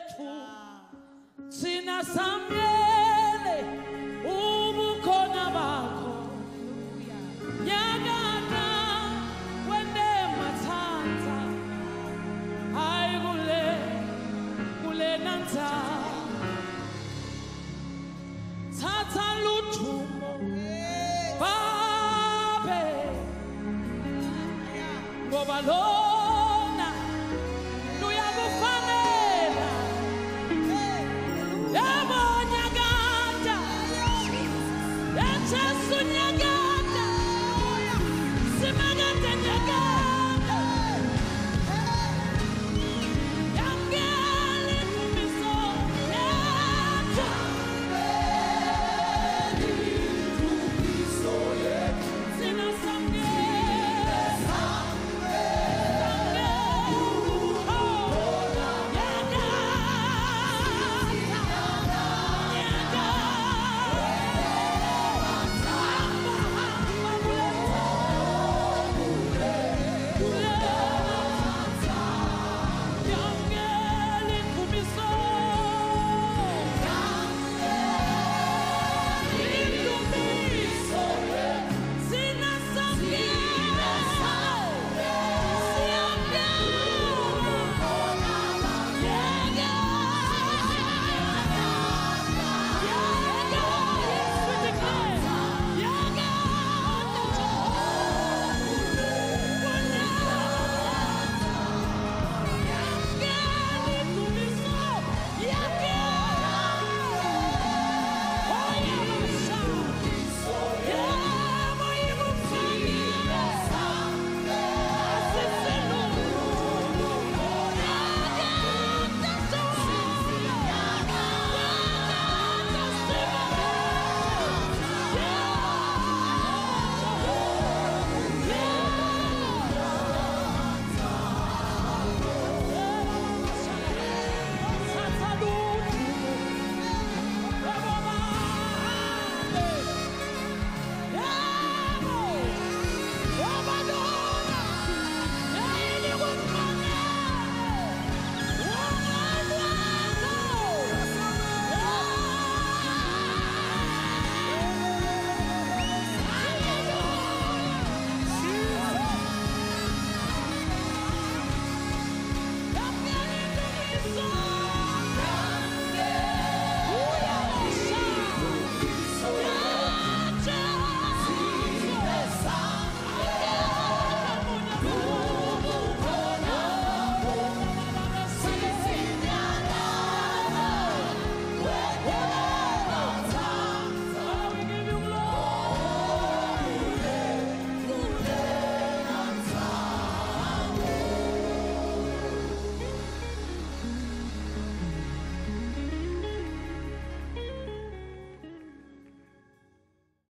bethu thina samyele ubukhona bakho. Nyakata wende mathanza hayi kule kule nanza thatha luthumo babe. Ngoba loo Echa sunyagada, simagata nyagada.